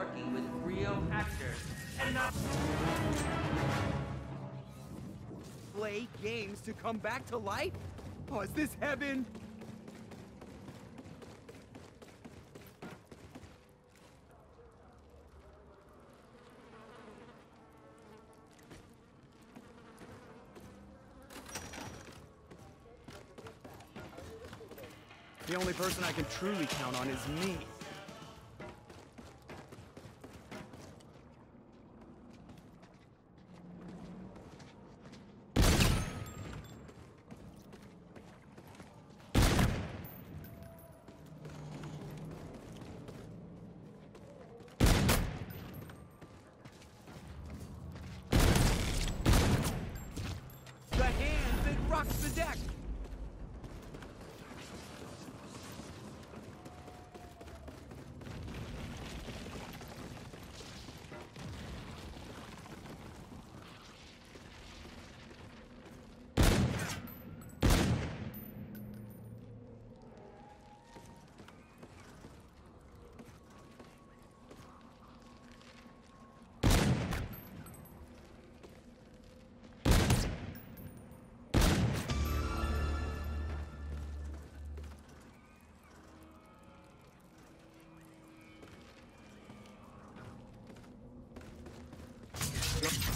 working with real actors and not. Play games to come back to life? Oh, is this heaven? The only person I can truly count on is me. Max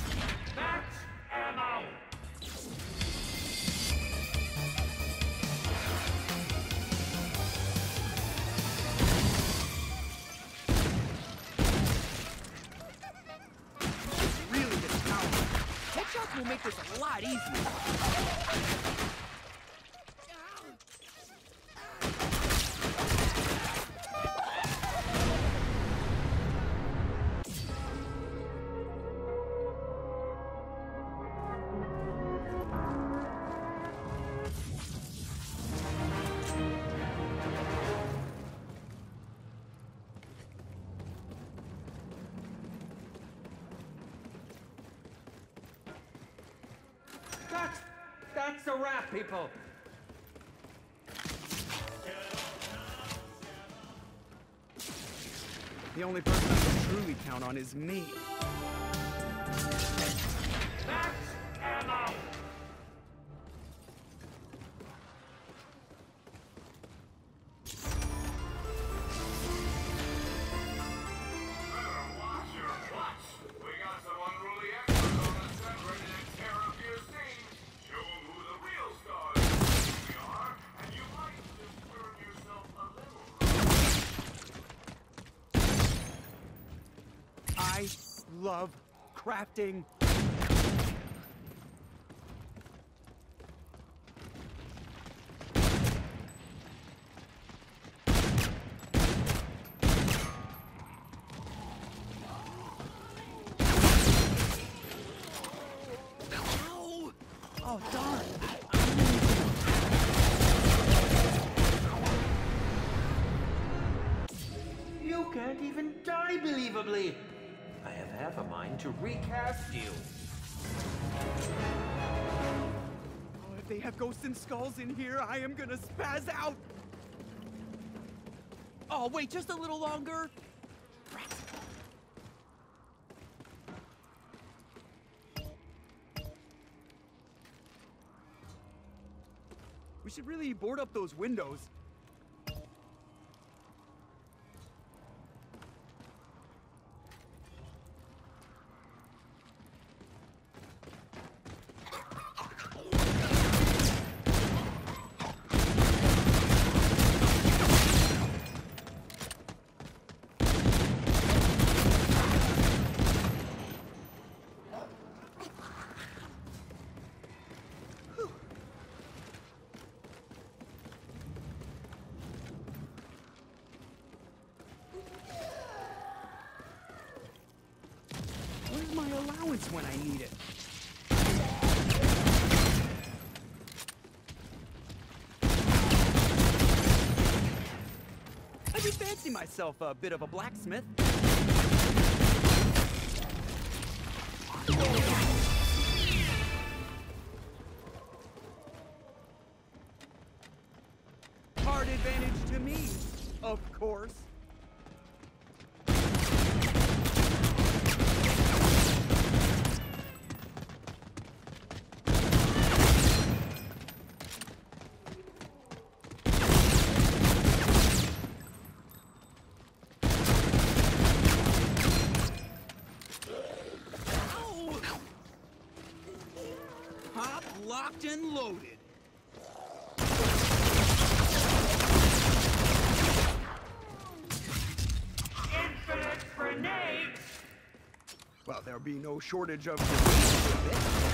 a wrap, people! The only person I can truly count on is me. Ammo! Love crafting. Ow! Darn. Can't even die believably! I have half a mind to recast you. Oh, if they have ghosts and skulls in here, I am gonna spaz out. Oh, wait, just a little longer. We should really board up those windows. When I need it? I do fancy myself a bit of a blacksmith. Pop, locked, and loaded. Infinite grenades! Well, there'll be no shortage of grenades with this.